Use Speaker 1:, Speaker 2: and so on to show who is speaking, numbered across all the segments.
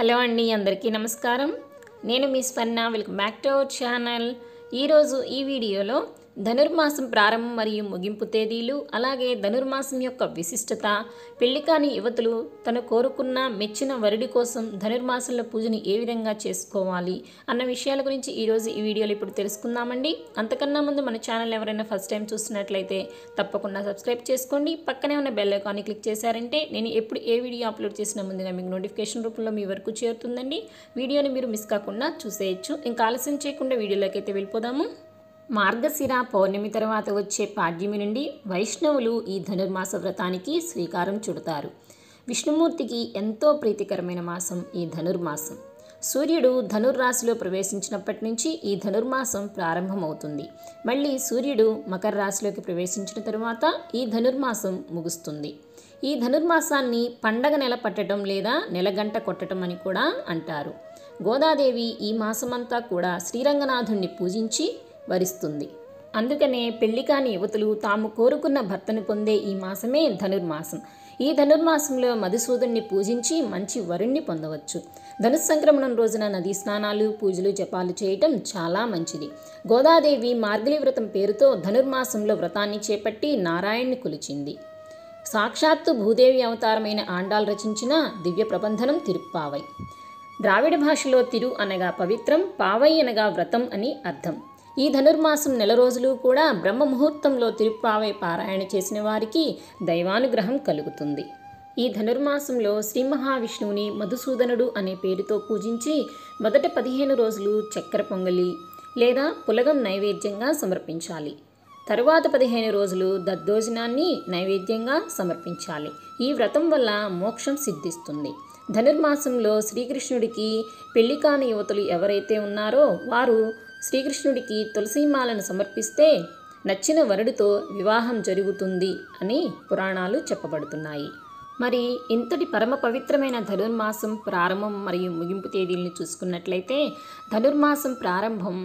Speaker 1: Hello అండి అందరికీ నమస్కారం. నేను మీ Spanna welcome back to our channel. ఈరోజు ఈ వీడియోలో ధనుర్మాసం ప్రారంభం మరియు ముగింపు తేదీలు అలాగే ధనుర్మాసం యొక్క విశిష్టత పెళ్ళి కాని యువతులు తను కోరుకున్న మెచ్చిన వరుడి కోసం ధనుర్మాసంలో పూజని ఏ విధంగా చేసుకోవాలి అన్న విషయాల గురించి ఈరోజు ఈ వీడియోలో ఇప్పుడు తెలుసుకుందామండి. అంతకన్నా ముందు మన ఛానల్ ఎవరైనా ఫస్ట్ టైం చూస్తున్నట్లయితే తప్పకుండా సబ్స్క్రైబ్ చేసుకోండి. పక్కనే ఉన్న బెల్ ఐకాన్ని క్లిక్ చేశారంటే నేను ఎప్పుడు ఏ వీడియో అప్లోడ్ చేసినా ముందుగా మీకు నోటిఫికేషన్ రూపంలో మీ వరకు చేరుతుందండి. వీడియోని మీరు మిస్ కాకుండా చూసేయచ్చు. ఇంకా ఆలస్యం చేయకుండా వీడియోలోకి అయితే వెళ్ళిపోదాము. మార్గశిర పౌర్ణమి తర్వాత వచ్చే పాడ్యమి నుండి వైష్ణవులు ఈ ధనుర్మాస వ్రతానికి శ్రీకారం చుడతారు. విష్ణుమూర్తికి ఎంతో ప్రీతికరమైన మాసం ఈ ధనుర్మాసం. సూర్యుడు ధనుర్రాశిలో ప్రవేశించినప్పటి నుంచి ఈ ధనుర్మాసం ప్రారంభమవుతుంది. మళ్ళీ సూర్యుడు మకర రాశిలోకి ప్రవేశించిన తరువాత ఈ ధనుర్మాసం ముగుస్తుంది. ఈ ధనుర్మాసాన్ని పండగ నెల పట్టడం లేదా నెలగంట కొట్టడం అని కూడా అంటారు. గోదాదేవి ఈ మాసమంతా కూడా శ్రీరంగనాథుణ్ణి పూజించి వరిస్తుంది. అందుకనే పెళ్ళి కాని యువతులు తాము కోరుకున్న భర్తను పొందే ఈ మాసమే ధనుర్మాసం. ఈ ధనుర్మాసంలో మధుసూదుణ్ణి పూజించి మంచి వరుణ్ణి పొందవచ్చు. ధనుస్ సంక్రమణం రోజున నదీ స్నానాలు పూజలు జపాలు చేయటం చాలా మంచిది. గోదాదేవి మార్గలి వ్రతం పేరుతో ధనుర్మాసంలో వ్రతాన్ని చేపట్టి నారాయణ్ణి కొలిచింది. సాక్షాత్తు భూదేవి అవతారమైన ఆండాల్ రచించిన దివ్య ప్రబంధనం తిరుప్పావై. ద్రావిడ భాషలో తిరు అనగా పవిత్రం పావై అనగా వ్రతం అని అర్థం. ఈ ధనుర్మాసం నెల రోజులు కూడా బ్రహ్మ ముహూర్తంలో తిరుప్పావై పారాయణ చేసిన వారికి దైవానుగ్రహం కలుగుతుంది. ఈ ధనుర్మాసంలో శ్రీ మహావిష్ణువుని మధుసూదనుడు అనే పేరుతో పూజించి మొదట పదిహేను రోజులు చక్కెర పొంగలి లేదా పులగం నైవేద్యంగా సమర్పించాలి. తరువాత పదిహేను రోజులు దద్దోజనాన్ని నైవేద్యంగా సమర్పించాలి. ఈ వ్రతం వల్ల మోక్షం సిద్ధిస్తుంది. ధనుర్మాసంలో శ్రీకృష్ణుడికి పెళ్ళి కాని యువతులు ఎవరైతే ఉన్నారో వారు శ్రీకృష్ణుడికి తులసీమాలను సమర్పిస్తే నచ్చిన వరుడితో వివాహం జరుగుతుంది అని పురాణాలు చెప్పబడుతున్నాయి. మరి ఇంతటి పరమ పవిత్రమైన ధనుర్మాసం ప్రారంభం మరియు ముగింపు తేదీలను చూసుకున్నట్లయితే ధనుర్మాసం ప్రారంభం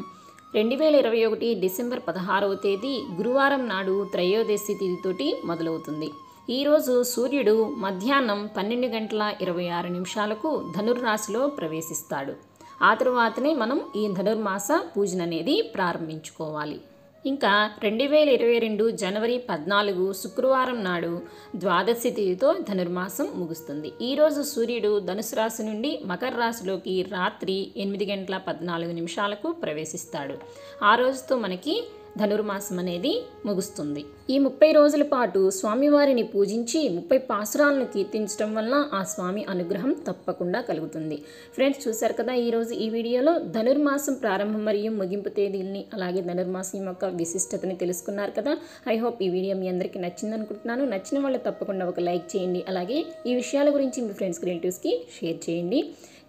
Speaker 1: రెండు వేల ఇరవై ఒకటి డిసెంబర్ పదహారవ తేదీ గురువారం నాడు త్రయోదశి తిథితోటి మొదలవుతుంది. ఈరోజు సూర్యుడు మధ్యాహ్నం పన్నెండు గంటల ఇరవై ఆరు నిమిషాలకు ధనుర్రాశిలో ప్రవేశిస్తాడు. ఆ తరువాతనే మనం ఈ ధనుర్మాస పూజన అనేది ప్రారంభించుకోవాలి. ఇంకా రెండు వేల ఇరవై రెండు జనవరి పద్నాలుగు శుక్రవారం నాడు ద్వాదశి తిథితో ధనుర్మాసం ముగుస్తుంది. ఈరోజు సూర్యుడు ధనుసు రాశి నుండి మకర రాశిలోకి రాత్రి ఎనిమిది గంటల పద్నాలుగు నిమిషాలకు ప్రవేశిస్తాడు. ఆ రోజుతో మనకి ధనుర్మాసం అనేది ముగుస్తుంది. ఈ ముప్పై రోజుల పాటు స్వామివారిని పూజించి ముప్పై పాసురాలను కీర్తించడం వల్ల ఆ స్వామి అనుగ్రహం తప్పకుండా కలుగుతుంది. ఫ్రెండ్స్ చూశారు కదా ఈరోజు ఈ వీడియోలో ధనుర్మాసం ప్రారంభం మరియు ముగింపు తేదీల్ని అలాగే ధనుర్మాసం యొక్క విశిష్టతని తెలుసుకున్నారు కదా. ఐ హోప్ ఈ వీడియో మీ అందరికీ నచ్చింది అనుకుంటున్నాను. నచ్చిన వాళ్ళు తప్పకుండా ఒక లైక్ చేయండి. అలాగే ఈ విషయాల గురించి మీ ఫ్రెండ్స్కి రిలేటివ్స్కి షేర్ చేయండి.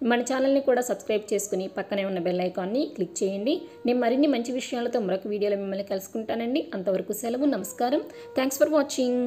Speaker 1: మన ఛానల్ని కూడా సబ్స్క్రైబ్ చేసుకుని పక్కనే ఉన్న బెల్ ఐకాన్ని క్లిక్ చేయండి. నేను మరిన్ని మంచి విషయాలతో మరొక వీడియోలో మిమ్మల్ని కలుసుకుంటానండి. అంతవరకు సెలవు నమస్కారం. Thanks for watching